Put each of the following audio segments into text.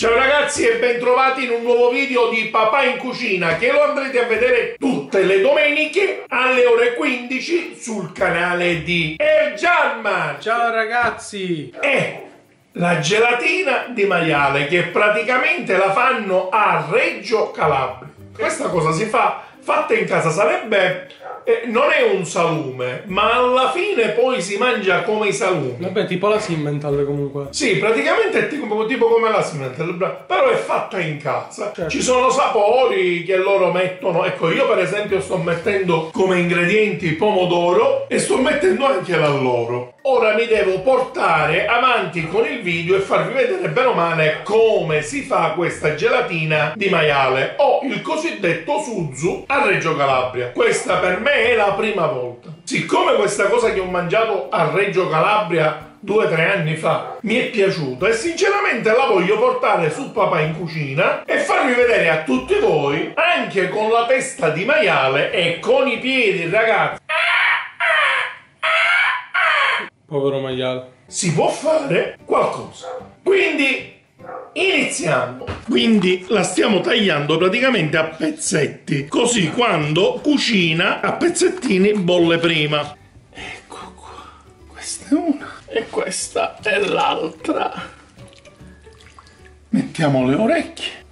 Ciao ragazzi e bentrovati in un nuovo video di Papà in Cucina che lo andrete a vedere tutte le domeniche alle ore 15 sul canale di Ergianma. Ciao ragazzi! E la gelatina di maiale che praticamente la fanno a Reggio Calabria. Questa cosa si fa fatta in casa sarebbe eh, non è un salume, ma alla fine poi si mangia come i salumi. Vabbè, tipo la Simmental comunque. Sì, praticamente è tipo, tipo come la Simmental, però è fatta in casa. Certo. Ci sono sapori che loro mettono. Ecco, io per esempio sto mettendo come ingredienti pomodoro e sto mettendo anche l'alloro. Ora mi devo portare avanti con il video e farvi vedere bene o male come si fa questa gelatina di maiale o il cosiddetto suzu a Reggio Calabria. Questa per me è la prima volta. Siccome questa cosa che ho mangiato a Reggio Calabria due o tre anni fa mi è piaciuta e sinceramente la voglio portare su papà in cucina e farvi vedere a tutti voi anche con la testa di maiale e con i piedi ragazzi Povero maiale. si può fare qualcosa. Quindi iniziamo. Quindi la stiamo tagliando praticamente a pezzetti, così quando cucina a pezzettini bolle prima. Ecco qua. Questa è una e questa è l'altra. Mettiamo le orecchie.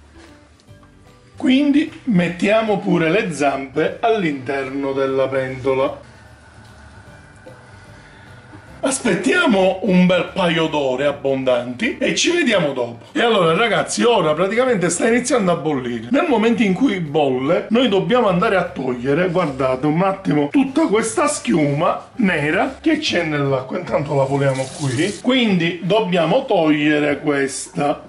Quindi mettiamo pure le zampe all'interno della pentola. Aspettiamo un bel paio d'ore abbondanti e ci vediamo dopo. E allora ragazzi, ora praticamente sta iniziando a bollire. Nel momento in cui bolle, noi dobbiamo andare a togliere, guardate un attimo, tutta questa schiuma nera che c'è nell'acqua. Intanto la poliamo qui. Quindi dobbiamo togliere questa.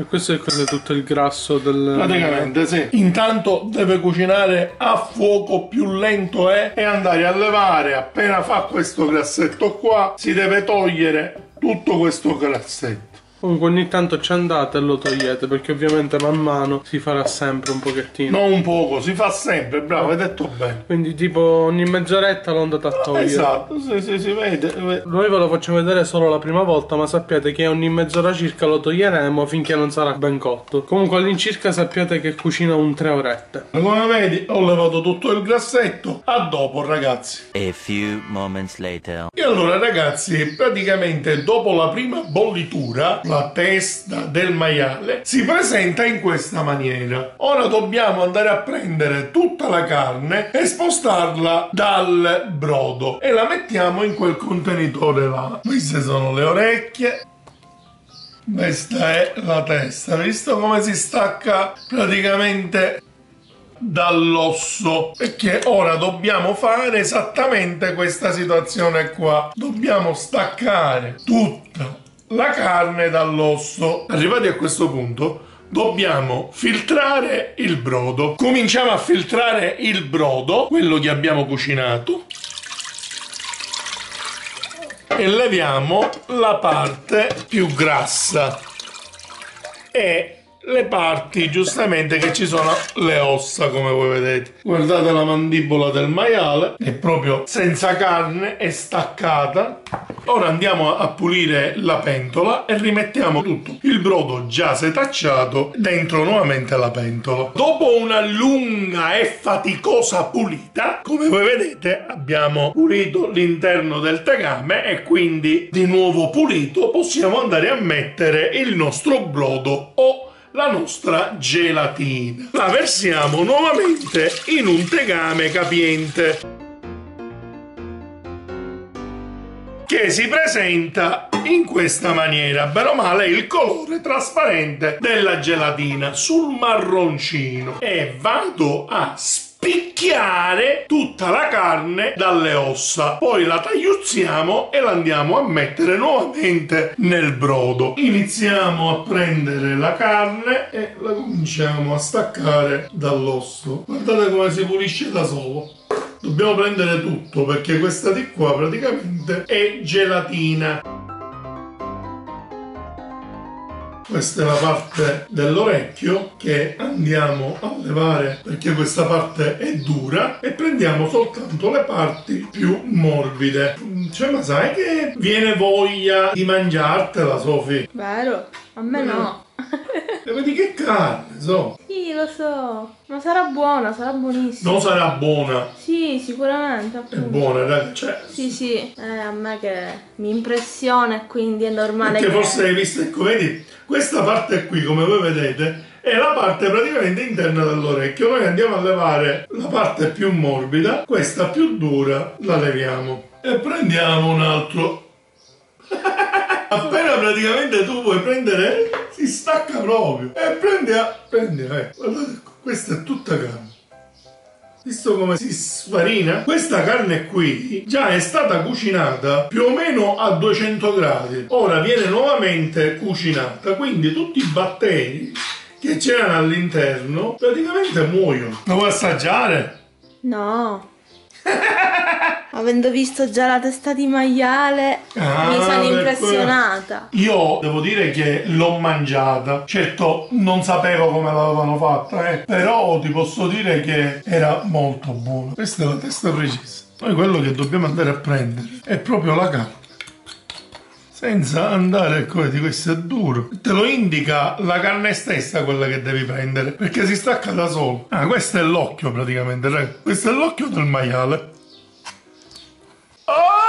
E questo è quello tutto il grasso del... Praticamente sì. Intanto deve cucinare a fuoco più lento eh, e andare a levare appena fa questo grassetto qua si deve togliere tutto questo grassetto. Comunque ogni tanto ci andate e lo togliete perché ovviamente man mano si farà sempre un pochettino. Non un poco, si fa sempre, bravo, hai detto bene. Quindi tipo ogni mezz'oretta lo andate a togliere. Esatto, sì, sì, si vede. Noi ve lo facciamo vedere solo la prima volta, ma sappiate che ogni mezz'ora circa lo toglieremo finché non sarà ben cotto. Comunque all'incirca sappiate che cucina un tre orette. Come vedi, ho levato tutto il grassetto. A dopo, ragazzi. A few moments later. E allora ragazzi, praticamente dopo la prima bollitura, la testa del maiale si presenta in questa maniera. Ora dobbiamo andare a prendere tutta la carne e spostarla dal brodo e la mettiamo in quel contenitore là. Queste sono le orecchie. Questa è la testa, visto come si stacca praticamente dall'osso perché ora dobbiamo fare esattamente questa situazione qua dobbiamo staccare tutta la carne dall'osso. Arrivati a questo punto dobbiamo filtrare il brodo. Cominciamo a filtrare il brodo quello che abbiamo cucinato e leviamo la parte più grassa. E le parti giustamente che ci sono le ossa come voi vedete. Guardate la mandibola del maiale è proprio senza carne è staccata. Ora andiamo a pulire la pentola e rimettiamo tutto. Il brodo già setacciato dentro nuovamente la pentola. Dopo una lunga e faticosa pulita come voi vedete abbiamo pulito l'interno del tegame e quindi di nuovo pulito possiamo andare a mettere il nostro brodo o la nostra gelatina. La versiamo nuovamente in un tegame capiente. Che si presenta in questa maniera, bene o male il colore trasparente della gelatina sul marroncino. E vado a spicchiare tutta la carne dalle ossa. Poi la tagliuzziamo e la andiamo a mettere nuovamente nel brodo. Iniziamo a prendere la carne e la cominciamo a staccare dall'osso. Guardate come si pulisce da solo. Dobbiamo prendere tutto perché questa di qua praticamente è gelatina Questa è la parte dell'orecchio che andiamo a levare perché questa parte è dura e prendiamo soltanto le parti più morbide. Cioè, ma sai che viene voglia di mangiartela, Sofì? Vero? A me no. E vedi che carne, so. Sì, lo so. Ma sarà buona, sarà buonissima. Non sarà buona. Sì, sicuramente. È appunto. buona, raga. Cioè, Sì, sì. Eh, a me che mi impressiona quindi è normale Perché che... forse hai visto, ecco, vedi, questa parte qui, come voi vedete, è la parte praticamente interna dell'orecchio. Noi andiamo a levare la parte più morbida, questa più dura la leviamo. E prendiamo un altro. Praticamente tu vuoi prendere, si stacca proprio. E prendi, a- prendi, eh. Guardate, questa è tutta carne. Visto come si sfarina? Questa carne qui già è stata cucinata più o meno a 200 gradi. Ora viene nuovamente cucinata, quindi tutti i batteri che c'erano all'interno praticamente muoiono. Lo vuoi assaggiare? No. Avendo visto già la testa di maiale, Ah, mi sono impressionata. Io devo dire che l'ho mangiata. Certo, non sapevo come l'avevano fatta, eh. però ti posso dire che era molto buona. Questa è la testa precisa. Noi quello che dobbiamo andare a prendere è proprio la carne. Senza andare, ecco, vedi, questo è duro. Te lo indica la carne stessa quella che devi prendere, perché si stacca da solo. Ah, questo è l'occhio praticamente, raga. Questo è l'occhio del maiale. Ah!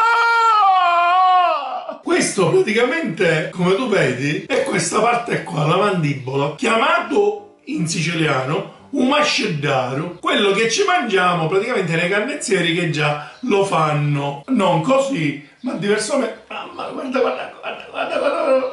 Questo praticamente, come tu vedi, è questa parte qua, la mandibola, chiamato in siciliano un masceddaro, quello che ci mangiamo praticamente nei carnezzieri che già lo fanno, non così, ma diversamente. Mamma, guarda, guarda, guarda, guarda, guarda, guarda?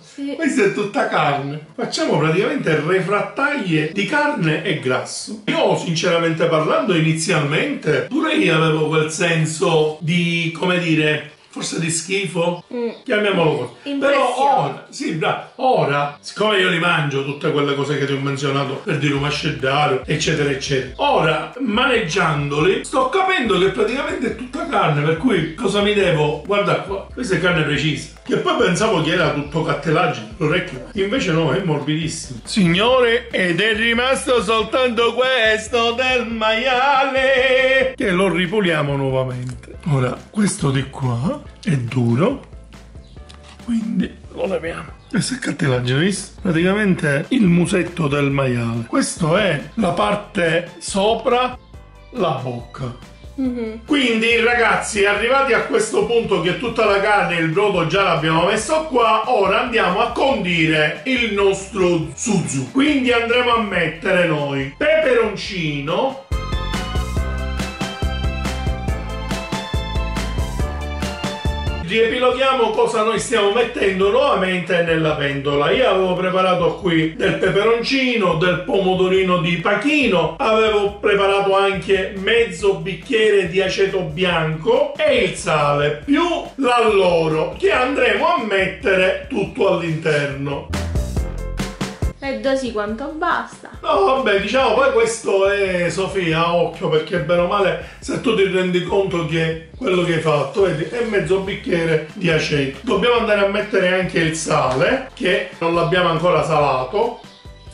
Sì. Questa è tutta carne. Facciamo praticamente refrattaglie di carne e grasso. Io, sinceramente parlando, inizialmente pure io avevo quel senso di, come dire, forse di schifo. Chiamiamolo così. Però ora, sì, bravo, ora, siccome io li mangio tutte quelle cose che ti ho menzionato per dire un masceddaro, eccetera, eccetera. Ora, maneggiandoli, sto capendo che praticamente è tutta carne, per cui cosa mi devo? Guarda qua, questa è carne precisa. Che poi pensavo che era tutto cattelaggine, l'orecchio. Invece no, è morbidissimo. Signore, ed è rimasto soltanto questo del maiale. Che lo ripuliamo nuovamente. Ora, questo di qua è duro. Quindi lo leviamo. Questo è cartilagine, visto? Praticamente il musetto del maiale. Questo è la parte sopra la bocca. Quindi ragazzi, arrivati a questo punto che tutta la carne e il brodo già l'abbiamo messo qua, ora andiamo a condire il nostro zuzu. Quindi andremo a mettere noi peperoncino, Riepiloghiamo cosa noi stiamo mettendo nuovamente nella pentola. Io avevo preparato qui del peperoncino, del pomodorino di pachino, avevo preparato anche mezzo bicchiere di aceto bianco e il sale più l'alloro che andremo a mettere tutto all'interno. E dosi quanto basta. No, vabbè, diciamo, poi questo è Sofia, occhio, perché bene o male, se tu ti rendi conto che quello che hai fatto, vedi, è mezzo bicchiere di aceto. Dobbiamo andare a mettere anche il sale, che non l'abbiamo ancora salato.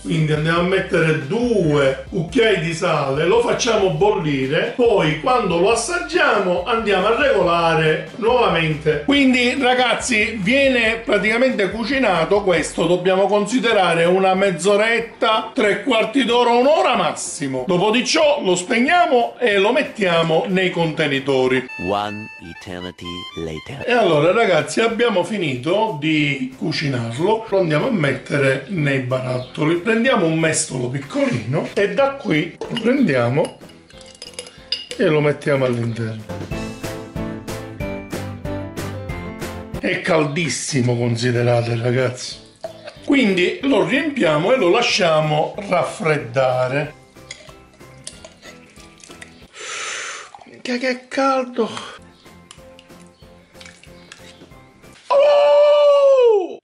Quindi andiamo a mettere due cucchiai di sale, lo facciamo bollire, poi quando lo assaggiamo andiamo a regolare nuovamente. Quindi ragazzi viene praticamente cucinato questo, dobbiamo considerare una mezz'oretta, tre quarti d'ora, un'ora massimo. Dopo di ciò lo spegniamo e lo mettiamo nei contenitori. One eternity later. E allora ragazzi abbiamo finito di cucinarlo, lo andiamo a mettere nei barattoli. Prendiamo un mestolo piccolino e da qui lo prendiamo e lo mettiamo all'interno. È caldissimo considerate ragazzi. Quindi lo riempiamo e lo lasciamo raffreddare. Che, che caldo! Oh!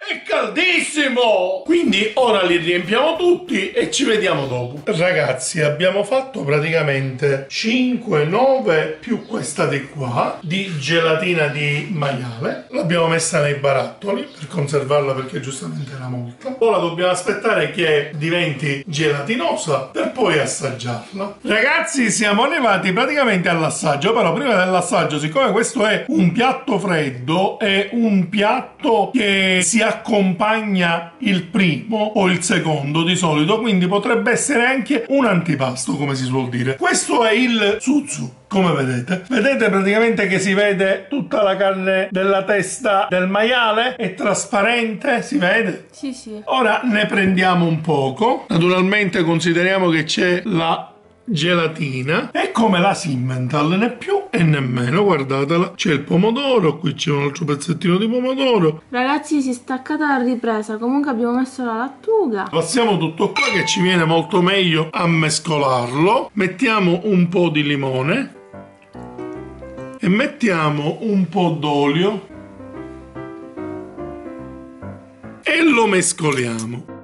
È caldissimo! Quindi ora li riempiamo tutti e ci vediamo dopo. Ragazzi, abbiamo fatto praticamente 5, 9 più questa di qua di gelatina di maiale. L'abbiamo messa nei barattoli per conservarla perché giustamente era molta. Ora dobbiamo aspettare che diventi gelatinosa per poi assaggiarla. Ragazzi, siamo arrivati praticamente all'assaggio, però prima dell'assaggio, siccome questo è un piatto freddo, è un piatto che si accompagna il primo o il secondo di solito, quindi potrebbe essere anche un antipasto, come si suol dire. Questo è il suzu. Come vedete? Vedete praticamente che si vede tutta la carne della testa del maiale? È trasparente? Si vede? Sì, sì. Ora ne prendiamo un poco. Naturalmente consideriamo che c'è la gelatina. E come la Simmental né più e nemmeno guardatela. C'è il pomodoro qui c'è un altro pezzettino di pomodoro. Ragazzi, si è staccata la ripresa. Comunque abbiamo messo la lattuga. passiamo tutto qua che ci viene molto meglio a mescolarlo. Mettiamo un po' di limone. E mettiamo un po' d'olio. E lo mescoliamo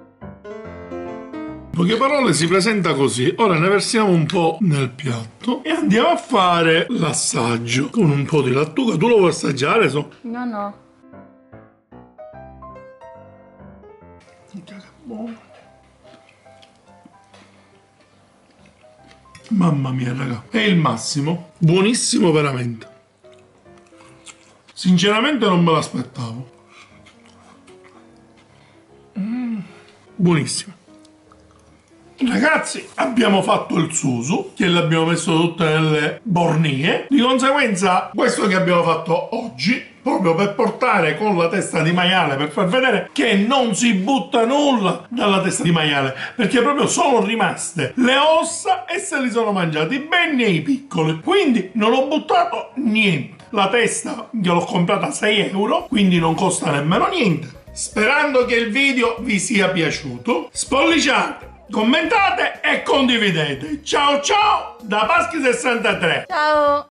poche parole si presenta così. Ora ne versiamo un po' nel piatto e andiamo a fare l'assaggio con un po' di lattuga. Tu lo vuoi assaggiare? So? No, no. Mamma mia, raga, è il massimo. Buonissimo veramente. Sinceramente non me l'aspettavo. Mm, buonissimo. Ragazzi, abbiamo fatto il susu, che l'abbiamo messo tutte nelle bornie. Di conseguenza, questo che abbiamo fatto oggi, proprio per portare con la testa di maiale, per far vedere che non si butta nulla dalla testa di maiale, perché proprio sono rimaste le ossa e se li sono mangiati ben nei piccoli. Quindi non ho buttato niente. La testa gliel'ho comprata a 6 euro, quindi non costa nemmeno niente. Sperando che il video vi sia piaciuto, spolliciate, commentate e condividete. Ciao ciao da Paschi63. Ciao.